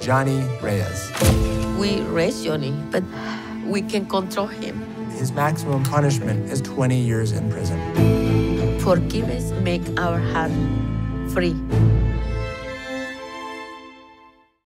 Johnny Reyes. We raise Johnny, but we can control him. His maximum punishment is 20 years in prison. Forgiveness make our heart free.